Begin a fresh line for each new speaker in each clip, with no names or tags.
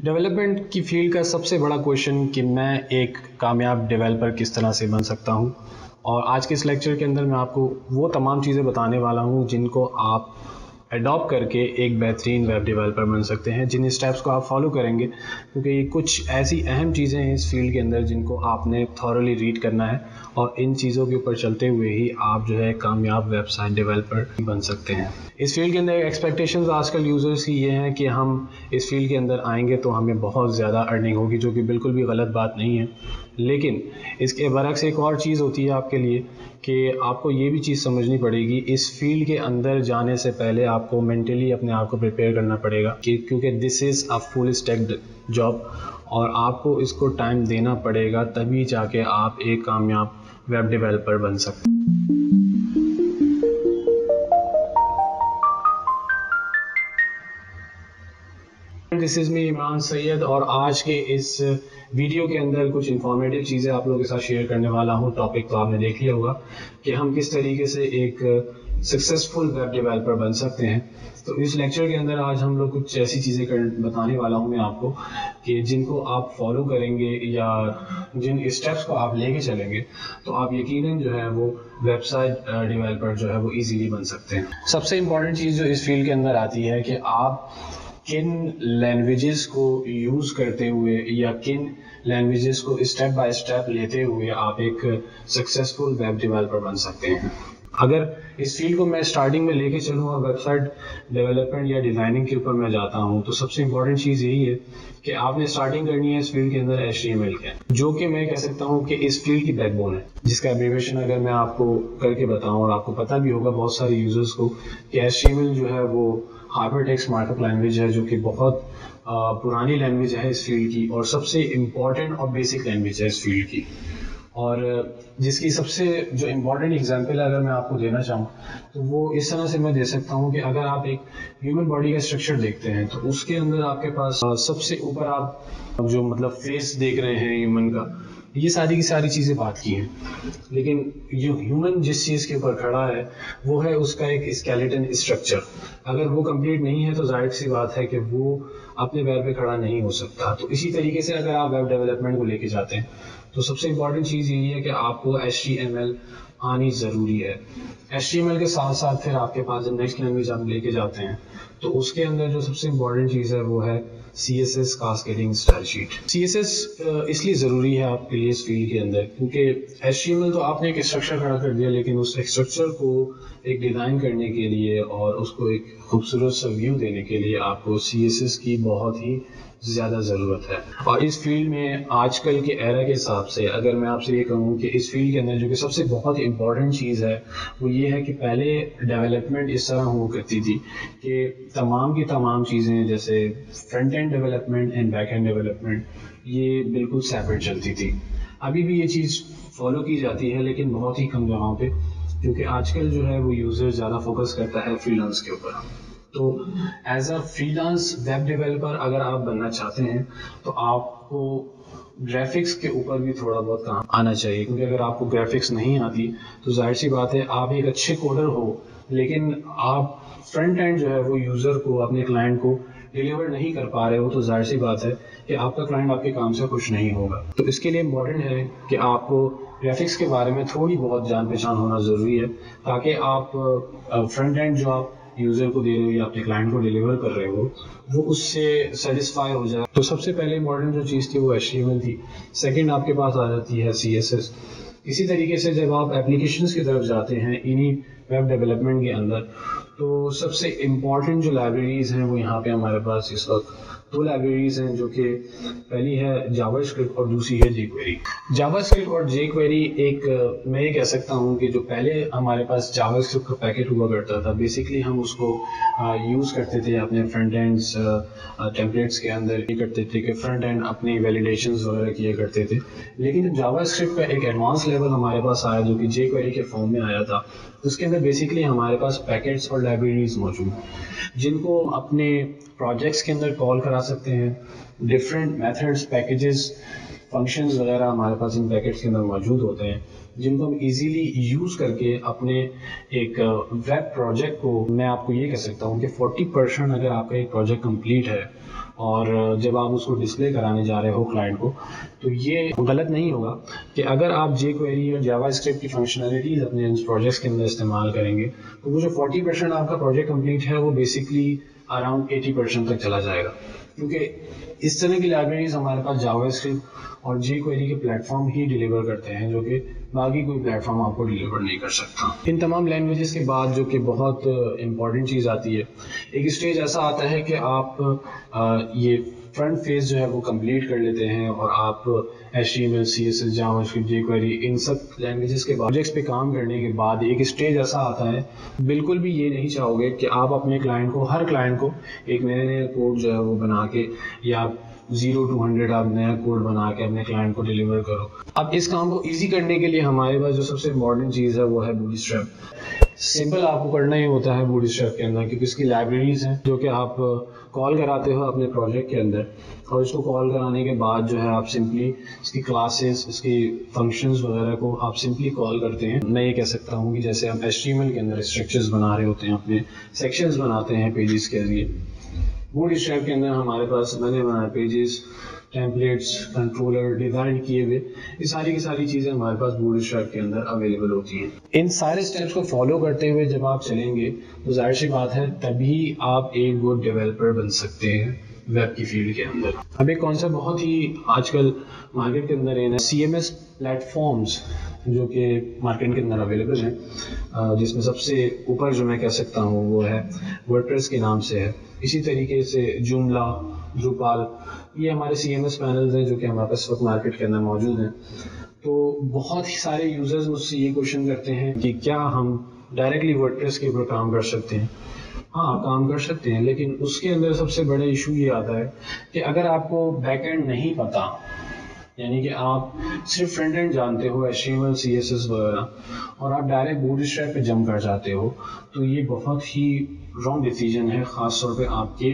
Development کی field کا سب سے بڑا کویشچن کہ میں ایک کامیاب ڈیولپر کس طرح سے بن سکتا ہوں۔ اور آج کے اس لیکچر کے اندر میں آپ کو وہ تمام چیزیں بتانے والا ہوں جن کو آپ اڈاپ کر کے ایک بہترین ویب ڈیولپر بن سکتے ہیں، جن اسٹیپس کو آپ فالو کریں گے۔ کیونکہ یہ کچھ ایسی اہم چیزیں ہیں اس فیلڈ کے اندر جن کو آپ نے تھورلی ریڈ کرنا ہے اور ان چیزوں کے اوپر چلتے ہوئے ہی آپ جو ہے کامیاب ویب سائٹ ڈیولپر بن سکتے ہیں۔ اس فیلڈ کے اندر ایکسپیکٹیشنز آج کل یوزرس کی یہ ہیں کہ ہم اس فیلڈ کے اندر آئیں گے تو ہمیں بہت زیادہ ارننگ ہوگی، جو کہ بالکل بھی غلط بات نہیں ہے۔ لیکن اس کے برعکس ایک اور چیز ہوتی ہے آپ کے لیے کہ آپ کو یہ بھی چیز سمجھنی پڑے گی، اس فیلڈ کے اندر جانے سے پہلے آپ آپ کو مینٹلی اپنے آپ کو پریپیئر کرنا پڑے گا کہ کیونکہ دس از اے فل اسٹیکڈ جاب اور آپ کو اس کو ٹائم دینا پڑے گا تبھی جا کے آپ ایک کامیاب ویب ڈیولپر بن سکتے دس از می عمران سید اور آج کے اس ویڈیو کے اندر کچھ انفارمیٹیو چیزیں آپ لوگوں کے ساتھ شیئر کرنے والا ہوں۔ ٹاپک تو آپ نے دیکھ لیا ہوگا کہ ہم کس طریقے سے ایک سکسیزفل ویب ڈیولپر بن سکتے ہیں۔ تو اس لیکچر کے اندر آج ہم لوگ کچھ ایسی چیزیں بتانے والا ہوں میں آپ کو کہ جن کو آپ فالو کریں گے یا جن اسٹیپس کو آپ لے کے چلیں گے، تو آپ یقیناً جو ہے وہ ویب سائٹ ڈیولپر جو ہے وہ ایزیلی بن سکتے ہیں۔ سب سے امپورٹنٹ چیز جو اس فیلڈ کے اندر آتی ہے کہ آپ کن لینگویجز کو یوز کرتے ہوئے یا کن لینگویجز کو اسٹیپ بائی اسٹیپ لیتے ہوئے آپ ایک سکسیزفل ویب ڈیولپر بن سکتے ہیں۔ اگر اس فیلڈ کو میں اسٹارٹنگ میں لے کے چلوں اور ویب سائٹ ڈیولپمنٹ یا ڈیزائننگ کے اوپر میں جاتا ہوں، تو سب سے امپورٹنٹ چیز یہی ہے کہ آپ نے اسٹارٹنگ کرنی ہے اس فیلڈ کے اندر ایچ ڈی ایم ایل کے۔ جو کہ میں کہہ سکتا ہوں کہ اس فیلڈ کی بیک بون ہے، جس کا ایبریویشن اگر میں آپ کو کر کے بتاؤں اور آپ کو پتہ بھی ہوگا بہت سارے یوزرس کو کہ ایچ ڈی ایم ایل جو ہے وہ hyper text mark up language ہے، جو کہ بہت پرانی لینگویج ہے اس فیلڈ کی اور سب سے امپورٹنٹ اور بیسک لینگویج ہے اس فیلڈ کی۔ اور جس کی سب سے جو امپورٹنٹ اگزامپل ہے اگر میں آپ کو دینا چاہوں، تو وہ اس طرح سے میں دے سکتا ہوں کہ اگر آپ ایک ہیومن باڈی کا اسٹرکچر دیکھتے ہیں، تو اس کے اندر آپ کے پاس سب سے اوپر آپ جو مطلب فیس دیکھ رہے ہیں ہیومن کا یہ ساری کی ساری چیزیں بات کی ہیں۔ لیکن جو ہیومن جس چیز کے اوپر کھڑا ہے، وہ ہے اس کا ایک اسکیلیٹن اسٹرکچر اگر وہ کمپلیٹ نہیں ہے تو ظاہر سی بات ہے کہ وہ اپنے پیر پہ کھڑا نہیں ہو سکتا۔ تو اسی طریقے سے اگر آپ ویب ڈیولپمنٹ کو لے کے جاتے ہیں، تو سب سے امپورٹنٹ چیز یہی ہے کہ آپ کو ایچ ٹی ایم ایل آنی ضروری ہے۔ ایچ ٹی ایم ایل کے ساتھ ساتھ پھر آپ کے پاس جب نیکسٹ لینگویج آپ لے کے جاتے ہیں، تو اس کے اندر جو سب سے امپورٹنٹ چیز ہے وہ ہے C S S cascading style sheet C S S اس لیے ضروری ہے آپ کے لیے اس فیلڈ کے اندر، کیونکہ ایچ ٹی ایم ایل تو آپ نے ایک اسٹرکچر کھڑا کر دیا، لیکن اس اسٹرکچر کو ایک ڈیزائن کرنے کے لیے اور اس کو ایک خوبصورت سا ویو دینے کے لیے آپ کو سی ایس ایس کی بہت ہی زیادہ ضرورت ہے۔ اور اس فیلڈ میں آج کل کے ایرا کے حساب سے اگر میں آپ سے یہ کہوں کہ اس فیلڈ کے اندر جو کہ سب سے بہت امپورٹنٹ چیز ہے، وہ یہ ہے کہ پہلے ڈیولپمنٹ اس طرح ہوا کرتی تھی کہ تمام کی تمام چیزیں جیسے front end development and back end development یہ بالکل سیپریٹ چلتی تھی۔ ابھی بھی یہ چیز فالو کی جاتی ہے، لیکن بہت ہی کم جگہوں پہ، کیونکہ آج کل جو ہے وہ یوزر زیادہ فوکس کرتا ہے فری لانس کے اوپر۔ تو as a freelance web developer اگر آپ بننا چاہتے ہیں تو آپ کو گرافکس کے اوپر بھی تھوڑا بہت کام آنا چاہیے کیونکہ اگر آپ کو گرافکس نہیں آتی تو ظاہر سی بات ہے آپ ایک اچھے کوڈر ہو لیکن آپ فرنٹ اینڈ جو ہے وہ یوزر کو اپنے کلائنٹ کو ڈیلیور نہیں کر پا رہے ہو تو ظاہر سی بات ہے کہ آپ کا کلائنٹ آپ کے کام سے خوش نہیں ہوگا۔ تو اس کے لیے امپورٹنٹ ہے کہ آپ کو گرافکس کے بارے میں تھوڑی بہت جان پہچان ہونا ضروری ہے تاکہ آپ فرنٹ اینڈ جو آپ یوزر کو دے رہے ہو یا اپنے کلائنٹ کو ڈیلیور کر رہے ہو، وہ اس سے سیٹسفائی ہو جائے۔ تو سب سے پہلے امپورٹنٹ جو چیز تھی وہ ایچ ٹی ایم ایل تھی۔ سیکنڈ آپ کے پاس آ جاتی ہے سی ایس ایس اسی طریقے سے جب آپ اپلیکیشنس کی طرف جاتے ہیں انہی ویب ڈیولپمنٹ کے اندر، تو سب سے امپورٹنٹ جو لائبریریز ہیں وہ یہاں پہ ہمارے پاس اس وقت دو لائبریریز ہیں جو کہ پہلی ہے جاوا اسکرپٹ اور دوسری ہے جے کویری جاوا اسکرپٹ اور جے کویری ایک، میں یہ کہہ سکتا ہوں کہ جو پہلے ہمارے پاس جاوا اسکرپٹ کا پیکٹ ہوا کرتا تھا بیسکلی ہم اس کو یوز کرتے تھے اپنے فرنٹ اینڈس ٹیمپلیٹس کے اندر یہ کرتے تھے کہ فرنٹ اینڈ اپنی ویلیڈیشنز وغیرہ کیا کرتے تھے۔ لیکن جاوا اسکرپٹ کا ایک ایڈوانس لیول ہمارے پاس آیا جو کہ جے کویری کے فارم میں آیا تھا، اس کے اندر بیسکلی ہمارے پاس پیکٹس اور لائبریریز موجود۔ ہیں جن کو اپنے پروجیکٹس کے اندر کال کرا سکتے ہیں. ڈفرینٹ میتھڈس پیکیجز فنکشنز وغیرہ ہمارے پاس ان پیکٹس کے اندر موجود ہوتے ہیں، جن کو ہم ایزیلی یوز کر کے اپنے ایک ویب پروجیکٹ کو میں آپ کو یہ کہہ سکتا ہوں کہ فورٹی پرسینٹ اگر آپ کا ایک پروجیکٹ کمپلیٹ ہے اور جب آپ اس کو ڈسپلے کرانے جا رہے ہو کلائنٹ کو، تو یہ غلط نہیں ہوگا کہ اگر آپ جے کوئری اور جاوا اسکرپٹ کی فنکشنلٹیز اپنے پروجیکٹس کے اندر استعمال کریں گے، تو وہ جو فورٹی پرسینٹ آپ کا پروجیکٹ کمپلیٹ ہے، وہ بیسکلی اراؤنڈ ایٹی پرسینٹ تک چلا جائے گا۔ کیونکہ اس طرح کی لائبریریز ہمارے پاس جاوا اسکرپٹ اور جے کوئری کے پلیٹ فارم ہی ڈیلیور کرتے ہیں، جو کہ باقی کوئی پلیٹ فارم آپ کو ڈیلیور نہیں کر سکتا۔ ان تمام لینگویجز کے بعد جو کہ بہت امپورٹنٹ چیز آتی ہے، ایک اسٹیج ایسا آتا ہے کہ آپ یہ فرنٹ فیز جو ہے وہ کمپلیٹ کر لیتے ہیں اور آپ H T M L C S S Java query ان سب لینگویجز کے پروجیکٹس پہ کام کرنے کے بعد ایک اسٹیج ایسا آتا ہے، بالکل بھی یہ نہیں چاہو گے کہ آپ اپنے کلائنٹ کو، ہر کلائنٹ کو ایک نئے نئے کوڈ جو ہے وہ بنا کے یا زیرو ٹو ہنڈریڈ آپ نیا کوڈ بنا کے اپنے کلائنٹ کو ڈیلیور کرو۔ اب اس کام کو ایزی کرنے کے لیے ہمارے پاس جو سب سے امپورٹنٹ چیز ہے وہ ہے بوڈی اسٹریپ سمپل آپ کو کرنا ہی ہوتا ہے بوڈی اسٹریپ کے اندر کیونکہ اس کی لائبریریز ہیں جو کہ آپ کال کراتے ہو اپنے پروجیکٹ کے اندر۔ اور اس کو کال کرانے کے بعد جو ہے آپ سمپلی اس کی کلاسز اس کی فنکشنز وغیرہ کو آپ سمپلی کال کرتے ہیں۔ میں یہ کہہ سکتا ہوں کہ جیسے ہم ایچ ٹی ایم ایل کے اندر اسٹرکچرز بنا رہے ہوتے ہیں، اپنے سیکشنز بناتے ہیں پیجز کے ذریعے۔ بوڈ اسٹریپ کے اندر ہمارے پاس بنے بنائے پیجز ٹیمپلیٹس کنٹرولر ڈیزائن کیے ہوئے۔ یہ ساری کی ساری چیزیں ہمارے پاس بوڈ اسٹریپ کے اندر اویلیبل ہوتی ہیں۔ ان سارے اسٹیپس کو فالو کرتے ہوئے جب آپ چلیں گے تو ظاہر سی بات ہے تبھی آپ ایک گڈ ڈیولپر بن سکتے ہیں۔ ویب کی فیلڈ کے اندر۔ اب ایک کانسیپٹ بہت ہی آج کل مارکیٹ کے اندر ہے C M S platforms جو کہ مارکیٹ کے اندر اویلیبل ہیں جس میں سب سے اوپر جو میں کہہ سکتا ہوں وہ ہے ورڈپریس کے نام سے ہے۔ اسی طریقے سے جملہ دروپال یہ ہمارے سی ایم ایس پینلز ہیں جو کہ ہمارے پاس وقت مارکیٹ کے اندر موجود ہیں۔ تو بہت ہی سارے یوزرز مجھ سے یہ کوشچن کرتے ہیں کہ کیا ہم ڈائریکٹلی ورڈپریس کے اوپر کام کر سکتے ہیں۔ ہاں کام کر سکتے ہیں، لیکن اس کے اندر سب سے بڑا ایشو یہ آتا ہے کہ اگر آپ کو بیک اینڈ نہیں پتا یعنی کہ آپ صرف فرنٹ اینڈ جانتے ہو H M L C S S وغیرہ، اور آپ ڈائریکٹ بوٹ اسٹریپ پہ جم کر جاتے ہو، تو یہ بہت ہی رانگ ڈیسیجن ہے، خاص طور پہ آپ کے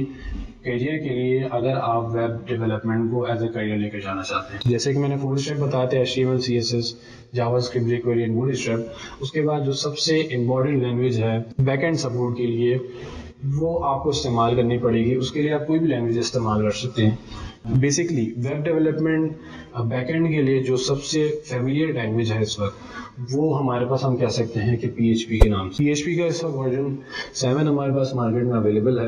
کیریئر کے لیے اگر آپ ویب ڈیولپمنٹ کو ایز اے کیریئر لے کے جانا چاہتے ہیں۔ جیسے کہ میں نے فوڈ اسٹیپ بتایا تھا H T L C S S JavaScript ریکویری and بوڈ اسٹیپ اس کے بعد جو سب سے امپورٹنٹ لینگویج ہے بیک اینڈ سپورٹ کے لیے وہ آپ کو استعمال کرنی پڑے گی، اس کے لیے آپ کوئی بھی لینگویج استعمال کر سکتے ہیں۔ Basically web development back end کے لیے جو سب سے فیملیئر لینگویج ہے اس وقت، وہ ہمارے پاس ہم کہہ سکتے ہیں کہ پی ایچ پی کے نام سے۔ پی ایچ پی کا اس وقت ورژن سیون ہمارے پاس مارکیٹ میں اویلیبل ہے۔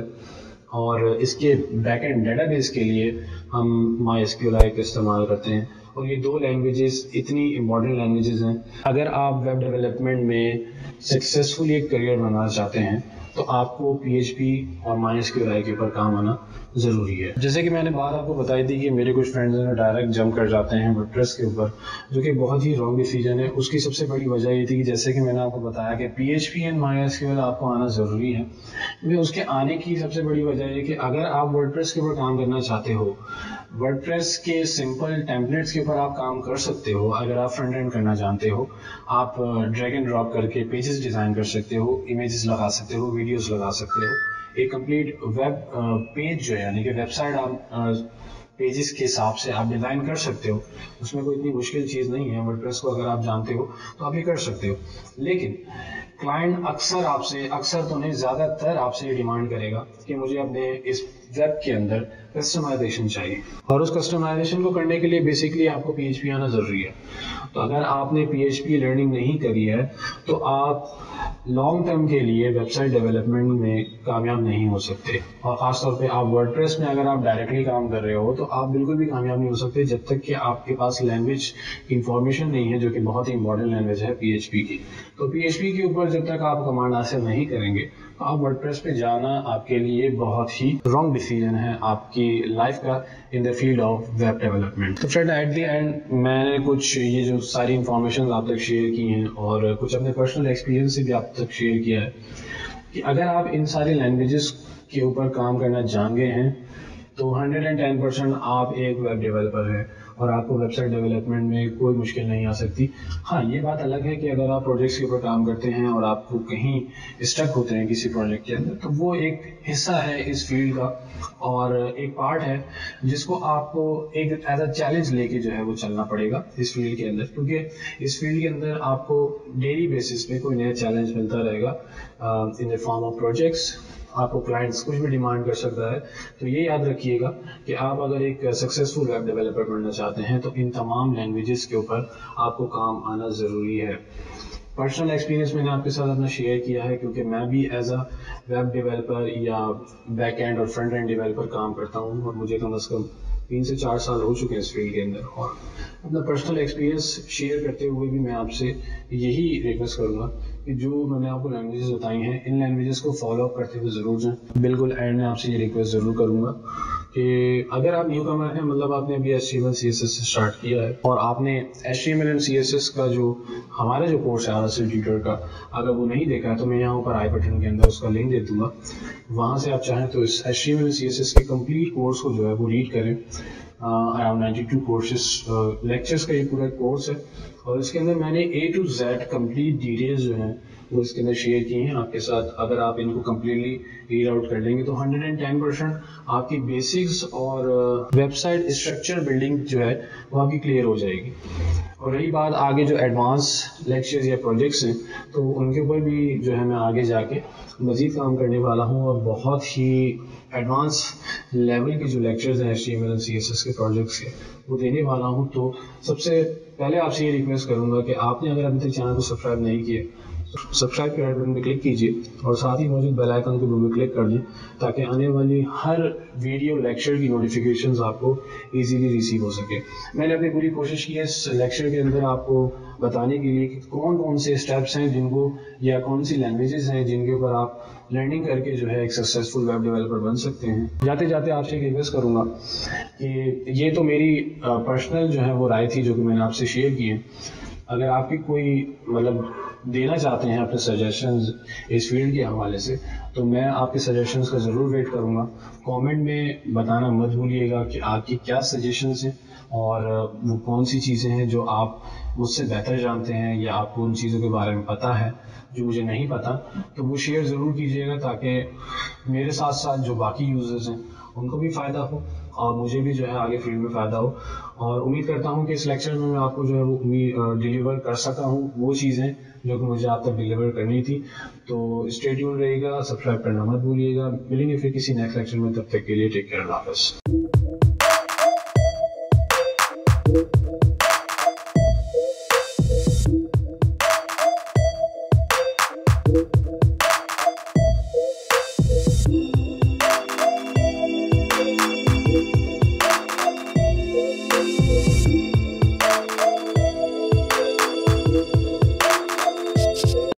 اور اس کے بیک اینڈ ڈیٹا بیس کے لیے ہم مائی ایس کیو آئی کا استعمال کرتے ہیں۔ اور یہ دو لینگویجز اتنی امپورٹنٹ لینگویجز ہیں۔ اگر آپ ویب ڈیولپمنٹ میں سکسیزفلی ایک کریئر بنانا چاہتے ہیں تو آپ کو پی ایچ پی اور مائنس کی رائے کے اوپر کام آنا ضروری ہے۔ جیسے کہ میں نے بات آپ کو بتائی تھی کہ میرے کچھ فرینڈز ہیں ڈائریکٹ جم کر جاتے ہیں ورڈپریس کے اوپر، جو کہ بہت ہی رانگ ڈیسیجن ہے۔ اس کی سب سے بڑی وجہ یہ تھی کہ جیسے کہ میں نے آپ کو بتایا کہ پی ایچ پی اینڈ مائنس کی آپ کو آنا ضروری ہے۔ کیونکہ اس کے آنے کی سب سے بڑی وجہ یہ کہ اگر آپ ورڈپریس کے اوپر کام کرنا چاہتے ہو ورڈ پریس کے سمپل ٹیمپلیٹس کے اوپر آپ کام کر سکتے ہو۔ اگر آپ فرنٹ اینڈ کرنا جانتے ہو، آپ ڈریگ اینڈ ڈراپ کر کے پیجز ڈیزائن کر سکتے ہو امیجز لگا سکتے ہو ویڈیوز لگا سکتے ہو۔ ایک کمپلیٹ ویب پیج جو ہے یعنی کہ ویب سائٹ آپ پیجز کے حساب سے آپ ڈیزائن کر سکتے ہو۔ اس میں کوئی اتنی مشکل چیز نہیں ہے۔ ورڈ پریس کو اگر آپ جانتے ہو، تو آپ یہ کر سکتے ہو۔ لیکن کلائنٹ اکثر آپ سے، اکثر تو نہیں، زیادہ تر آپ سے یہ ڈیمانڈ کرے گا کہ مجھے اپنے اس ویب کے اندر کسٹمائزیشن چاہیے۔ اور اس کسٹمائزیشن کو کرنے کے لیے بیسکلی آپ کو پی ایچ پی آنا ضروری ہے۔ تو اگر آپ نے پی ایچ پی لرننگ نہیں کری ہے، تو آپ لانگ ٹرم کے لیے ویب سائٹ ڈیولپمنٹ میں کامیاب نہیں ہو سکتے۔ اور خاص طور پہ آپ ورڈ پریس میں اگر آپ ڈائریکٹلی کام کر رہے ہو، تو آپ بالکل بھی کامیاب نہیں ہو سکتے جب تک کہ آپ کے پاس لینگویج انفارمیشن نہیں ہے، جو کہ بہت ہی امپورٹنٹ لینگویج ہے پی ایچ پی کی۔ تو پی ایچ پی کے اوپر جب تک آپ کمانڈ حاصل نہیں کریں گے آپ ورڈ پریس پہ جانا آپ کے لیے بہت ہی رانگ ڈیسیجن ہے آپ کی لائف کا in the field of web development تو فرینڈ ایٹ دی اینڈ میں نے کچھ یہ جو ساری انفارمیشن آپ تک شیئر کی ہیں اور کچھ اپنے پرسنل ایکسپیرینس سے بھی آپ تک شیئر کیا ہے کہ اگر آپ ان ساری لینگویجز کے اوپر کام کرنا جان گئے ہیں تو ہنڈریڈ اینڈ ٹین پرسینٹ آپ ایک ویب ڈیولپر ہیں۔ اور آپ کو ویب سائٹ ڈیولپمنٹ میں کوئی مشکل نہیں آ سکتی۔ ہاں یہ بات الگ ہے کہ اگر آپ پروجیکٹس کے اوپر کام کرتے ہیں اور آپ کو کہیں اسٹک ہوتے ہیں کسی پروجیکٹ کے اندر، تو وہ ایک حصہ ہے اس فیلڈ کا۔ اور ایک پارٹ ہے جس کو آپ کو ایک ایز اے چیلنج لے کے جو ہے وہ چلنا پڑے گا اس فیلڈ کے اندر۔ کیونکہ اس فیلڈ کے اندر آپ کو ڈیلی بیسس پہ کوئی نیا چیلنج ملتا رہے گا in the form of projects آپ کو کلائنٹس کچھ بھی ڈیمانڈ کر سکتا ہے، تو یہ یاد رکھیے گا کہ آپ اگر ایک سکسیزفل ویب ڈیولپر بننا چاہتے ہیں، تو ان تمام لینگویجز کے اوپر آپ کو کام آنا ضروری ہے۔ پرسنل ایکسپیرینس میں نے آپ کے ساتھ اپنا شیئر کیا ہے، کیونکہ میں بھی ایز اے ویب ڈیولپر یا بیک اینڈ اور فرنٹ اینڈ ڈیولپر کام کرتا ہوں اور مجھے کم از کم تین سے چار سال ہو چکے ہیں اس فیلڈ کے اندر۔ اور اپنا پرسنل ایکسپیرینس شیئر کرتے ہوئے بھی میں آپ سے یہی ریکویسٹ کروں گا جو میں نے آپ کو لینگویجز بتائی ہیں، ان لینگویجز کو فالو اپ کرتے ہوئے ضرور جائیں۔ بالکل اینڈ میں آپ سے یہ ریکویسٹ ضرور کروں گا کہ اگر آپ نیو کمر ہیں مطلب آپ نے ابھی S T M L C S S سے اسٹارٹ کیا ہے، اور آپ نے S T M L C S S کا جو ہمارا جو کورس ہے آر ایس ٹیوٹر کا، اگر وہ نہیں دیکھا ہے تو میں یہاں اوپر آئی بٹن کے اندر اس کا لنک دے دوں گا۔ وہاں سے آپ چاہیں تو اس S T M L C S S کے کمپلیٹ کورس کو جو ہے وہ ریڈ کریں۔ Around ninety two courses lectures کا یہ پورا کورس ہے۔ اور اس کے اندر میں نے A to Z complete details جو ہیں، وہ اس کے اندر شیئر کی ہیں آپ کے ساتھ. اگر آپ ان کو کمپلیٹلی ریڈ آؤٹ کر لیں گے تو ہنڈریڈ اینڈ ٹین پرسینٹ آپ کی بیسکس اور ویب سائٹ اسٹرکچر بلڈنگ جو ہے، وہ آپ کی کلیئر ہو جائے گی. اور رہی بات آگے جو ایڈوانس لیکچرز یا پروجیکٹس ہیں، تو ان کے اوپر بھی جو ہے میں آگے جا کے مزید کام کرنے والا ہوں اور بہت ہی ایڈوانس لیول کے جو لیکچرز ہیں S T M L C S S کے پروجیکٹس کے، وہ دینے والا ہوں. تو سب سے پہلے آپ سے یہ ریکویسٹ کروں گا کہ آپ نے اگر ابھی تک چینل کو سبسکرائب نہیں کیے سبسکرائب کے بٹن پہ کلک کیجیے اور ساتھ ہی موجود بیل آئکن کو بھی کلک کر دیں تاکہ آنے والی ہر ویڈیو لیکچر کی نوٹیفیکیشنز آپ کو ایزیلی ریسیو ہو سکے۔ میں نے اپنی پوری کوشش کی ہے اس لیکچر کے اندر آپ کو بتانے کے لیے کہ کون کون سے اسٹیپس ہیں جن کو یا کون سی لینگویجز ہیں جن کے اوپر آپ لرننگ کر کے جو ہے ایک سکسیزفل ویب ڈیولپر بن سکتے ہیں۔ جاتے جاتے آپ سے ایک ریکویسٹ کروں گا کہ یہ تو میری پرسنل جو ہے وہ رائے تھی جو کہ میں نے آپ سے شیئر کی ہے۔ اگر آپ کی کوئی مطلب دینا چاہتے ہیں اپنے سجیشنز اس فیلڈ کے حوالے سے، تو میں آپ کے سجیشنز کا ضرور ویٹ کروں گا۔ کامنٹ میں بتانا مت بھولیے گا کہ آپ کی کیا سجیشنز ہیں اور وہ کون سی چیزیں ہیں جو آپ مجھ سے بہتر جانتے ہیں یا آپ کو ان چیزوں کے بارے میں پتہ ہے جو مجھے نہیں پتہ، تو وہ شیئر ضرور کیجیے گا تاکہ میرے ساتھ ساتھ جو باقی یوزرز ہیں ان کو بھی فائدہ ہو اور مجھے بھی جو ہے آگے فیلڈ میں فائدہ ہو۔ اور امید کرتا ہوں کہ اس لیکچر میں میں آپ کو جو ہے وہ امید ڈلیور کر سکا ہوں۔ وہ چیزیں جو کہ مجھے آپ تک ڈلیور کرنی تھی، تو اسٹیڈیول رہے گا سبسکرائب کرنا مت بھولیے گا، ملیں گے پھر کسی نیکسٹ لیکچر میں، تب تک کے لیے ٹیک کیئر اللہ حافظ۔